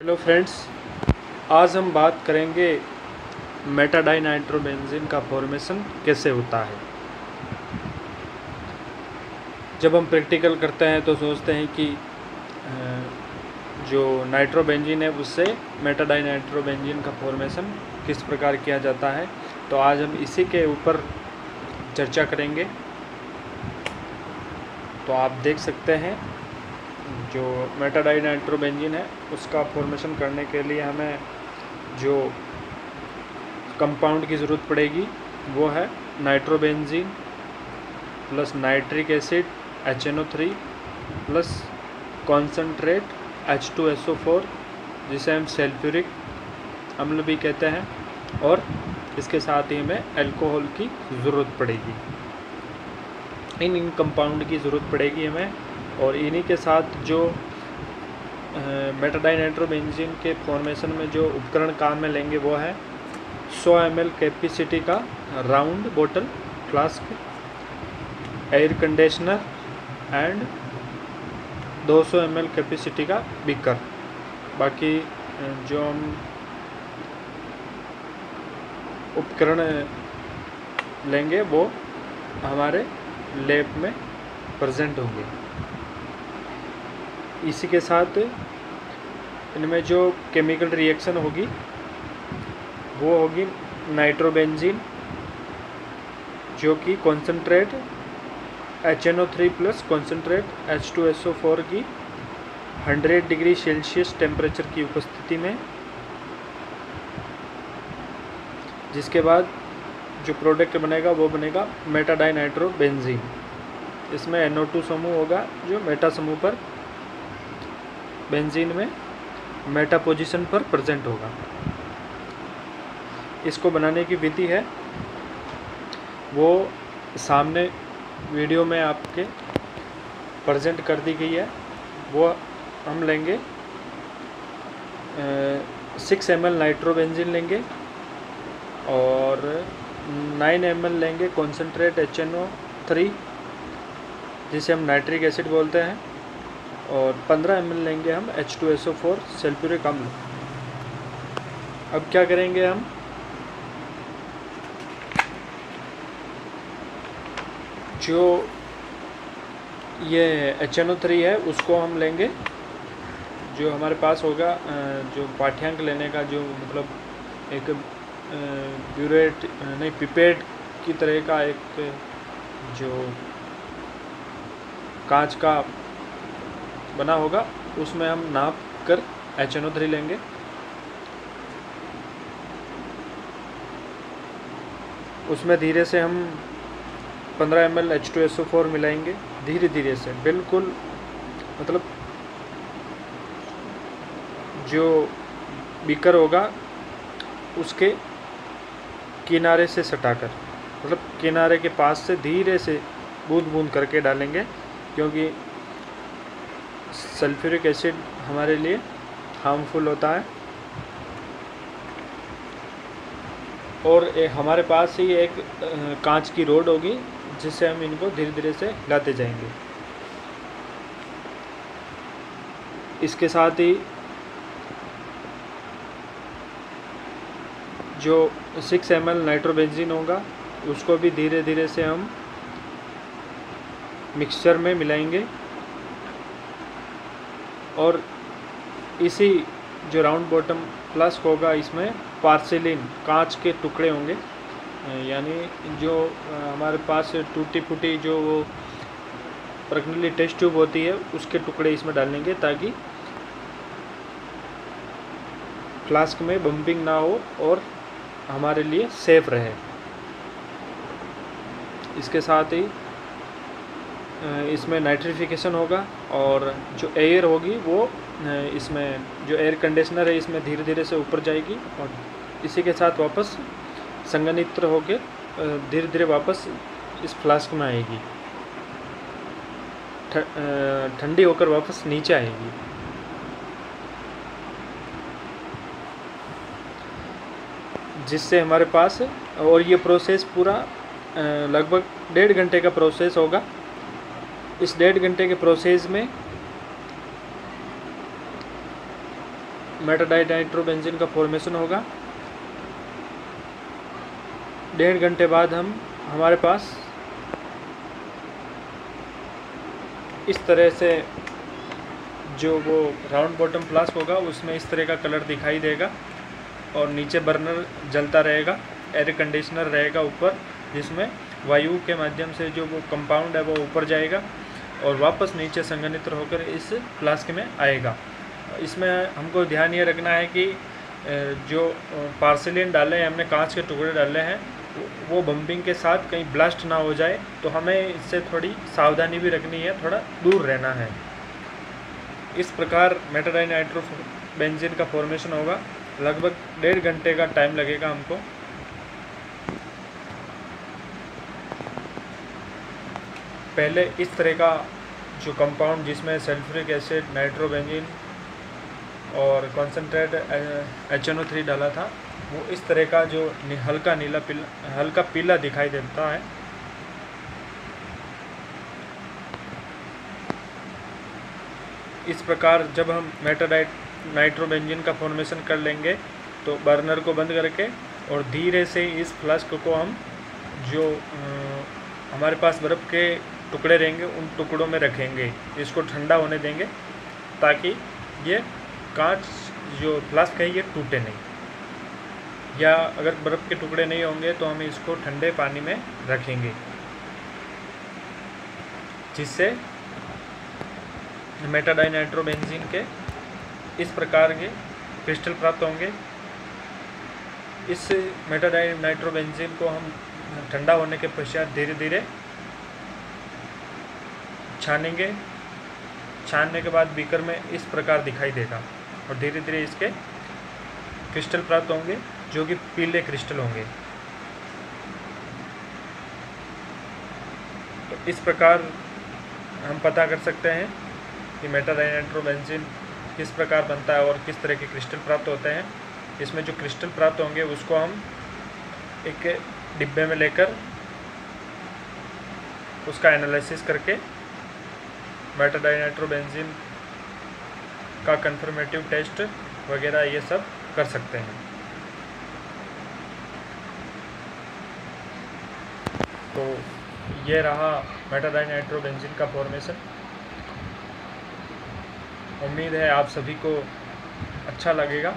Hello friends आज हम बात करेंगे मेटाडाई नाइट्रोबेंजीन का फॉर्मेशन कैसे होता है। जब हम प्रैक्टिकल करते हैं तो सोचते हैं कि जो नाइट्रोबेंजीन है उससे मेटाडाई नाइट्रोबेंजीन का फॉर्मेशन किस प्रकार किया जाता है। तो आज हम इसी के ऊपर चर्चा करेंगे। तो आप देख सकते हैं जो मेटाडाई नाइट्रोबेंजीन है, उसका फॉर्मेशन करने के लिए हमें जो कंपाउंड की ज़रूरत पड़ेगी, वो है nitrobenzene plus nitric acid H N O three plus concentrate H two S O four जिसे हम सेल्फ्यूरिक अम्ल भी कहते हैं, और इसके साथ ही हमें अल्कोहल की ज़रूरत पड़ेगी। इन इन कंपाउंड की ज़रूरत पड़ेगी हमें और इन्हीं के साथ जो मेटाडाइन मेटाडाइनाइट्रोबेंजीन के फॉर्मेशन में जो उपकरण काम में लेंगे वो है 100 एम कैपेसिटी का राउंड बोतल flask air conditioner and 200 M capacity का बिकर बाकी जो हम उपकरण लेंगे वो हमारे लैब में प्रेजेंट होंगे। इसी के साथ इनमें जो केमिकल रिएक्शन होगी, वो होगी नाइट्रोबेंजीन जो कि concentrate H N O three plus concentrate H two S O four की 100 डिग्री सेल्सियस टेम्परेचर की उपस्थिति में, जिसके बाद जो प्रोडक्ट बनेगा, वो बनेगा मेटाडाई नाइट्रोबेंजीन इसमें NO2 समूह होगा, जो मेटा समूह पर बेंजीन में मेटा पोजीशन पर प्रेजेंट होगा। इसको बनाने की विधि है, वो सामने वीडियो में आपके प्रेजेंट कर दी गई है। वो हम लेंगे सिक्स एम एल नाइट्रोबेंजिन लेंगे और नाइन एम एल लेंगे concentrate H N O three, जिसे हम नाइट्रिक एसिड बोलते हैं। और 15 एम लेंगे हम H two S O four sulphuric अम्ल अब क्या करेंगे हम? जो ये एच एन ओ थ्री है, उसको हम लेंगे। जो हमारे पास होगा जो पाठ्यांक लेने का जो मतलब एक ब्यूरेट नहीं पिपेट की तरह का एक जो कांच का बना होगा, उसमें हम नाप कर एच एन ओ थ्री लेंगे। उसमें धीरे से हम 15 M L H two S O four मिलाएँगे, धीरे धीरे से, बिल्कुल मतलब जो बीकर होगा, उसके किनारे से सटाकर मतलब किनारे के पास से धीरे से बूंद बूंद करके डालेंगे, क्योंकि सल्फ्यूरिक एसिड हमारे लिए हार्मफुल होता है। और ए, हमारे पास ही एक कांच की रोड होगी जिससे हम इनको धीरे धीरे से हिलाते जाएँगे। इसके साथ ही जो सिक्स एम एल नाइट्रोबेंजीन होगा उसको भी धीरे धीरे से हम मिक्सचर में मिलाएँगे। और इसी जो राउंड बॉटम फ्लास्क होगा इसमें पार्सिलिन, कांच के टुकड़े होंगे। यानी जो हमारे पास टूटी फूटी जो वो प्रगनली टेस्ट ट्यूब होती है, उसके टुकड़े इसमें डालेंगे ताकि फ्लास्क में बम्पिंग ना हो और हमारे लिए सेफ़ रहे। इसके साथ ही इसमें नाइट्रिफिकेशन होगा और जो एयर होगी वो इसमें जो एयर कंडीशनर है, इसमें धीरे धीरे से ऊपर जाएगी और इसी के साथ वापस संगनित्र होकर धीरे धीरे वापस इस फ्लास्क में आएगी। ठंडी होकर वापस नीचे आएगी। जिससे हमारे पास, और ये प्रोसेस पूरा लगभग डेढ़ घंटे का प्रोसेस होगा। इस डेढ़ घंटे के प्रोसेस में मेटाडाइनाइट्रोबेंजीन का फॉर्मेशन होगा। डेढ़ घंटे बाद हम, हमारे पास इस तरह से जो वो राउंड बॉटम फ्लास्क होगा, उसमें इस तरह का कलर दिखाई देगा और नीचे बर्नर जलता रहेगा एयर कंडीशनर रहेगा ऊपर, जिसमें वायु के माध्यम से जो वो कंपाउंड है वो ऊपर जाएगा। और वापस नीचे संगनित होकर इस फ्लास्क में आएगा। इसमें हमको ध्यान ये रखना है कि जो पार्सलिन डाले हैं, हमने कांच के टुकड़े डाले हैं, वो बम्पिंग के साथ कहीं ब्लास्ट ना हो जाए तो हमें इससे थोड़ी सावधानी भी रखनी है, थोड़ा दूर रहना है। इस प्रकार मेटाडाइन बेंजीन का फॉर्मेशन होगा। लगभग डेढ़ घंटे का टाइम लगेगा हमको। पहले इस तरह का जो कंपाउंड जिसमें सल्फ्यूरिक एसिड नाइट्रोबेंजीन और concentrate H N O three डाला था, वो इस तरह का जो हल्का नीला पीला, हल्का पीला दिखाई देता है। इस प्रकार जब हम मेटाडाइट नाइट्रोबेंजिन का फॉर्मेशन कर लेंगे तो बर्नर को बंद करके और धीरे से इस फ्लास्क को हम जो हमारे पास बर्फ़ के टुकड़े रहेंगे, उन टुकड़ों में रखेंगे। इसको ठंडा होने देंगे ताकि ये कांच जो फ्लास्क है, ये टूटे नहीं। या अगर बर्फ़ के टुकड़े नहीं होंगे तो हम इसको ठंडे पानी में रखेंगे। जिससे मेटाडाइनाइट्रोबेंजीन के इस प्रकार के क्रिस्टल प्राप्त होंगे। इस मेटाडाइनाइट्रोबेंजीन को हम ठंडा होने के पश्चात धीरे धीरे छानेंगे। छानने के बाद बीकर में इस प्रकार दिखाई देगा और धीरे धीरे इसके क्रिस्टल प्राप्त होंगे, जो कि पीले क्रिस्टल होंगे। तो इस प्रकार हम पता कर सकते हैं कि मेटाडाइनाइट्रोबेंजीन किस प्रकार बनता है और किस तरह के क्रिस्टल प्राप्त होते हैं। इसमें जो क्रिस्टल प्राप्त होंगे, उसको हम एक डिब्बे में लेकर उसका एनालिसिस करके मेटाडाइनाइट्रोबेंजीन का कन्फर्मेटिव टेस्ट वगैरह ये सब कर सकते हैं। तो ये रहा मेटाडाइनाइट्रोबेंजीन का फॉर्मेशन उम्मीद है आप सभी को अच्छा लगेगा।